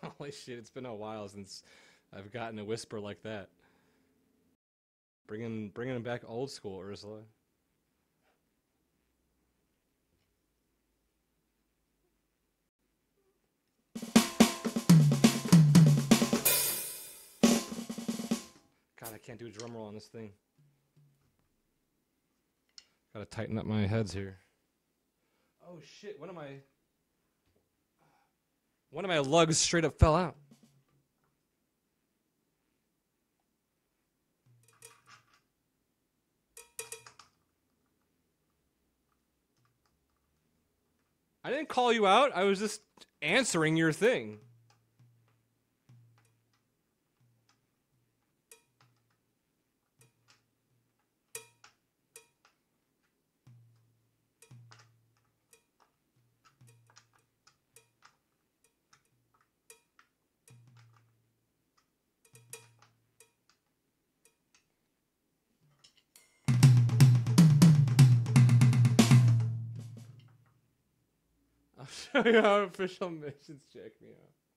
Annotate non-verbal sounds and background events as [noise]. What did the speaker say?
[laughs] Holy shit! It's been a while since I've gotten a whisper like that. Bringing bringing back old school, Ursula. God, I can't do a drum roll on this thing. Gotta tighten up my heads here. Oh shit! One of my one of my lugs straight up fell out. I didn't call you out. I was just answering your thing. Official missions check me out.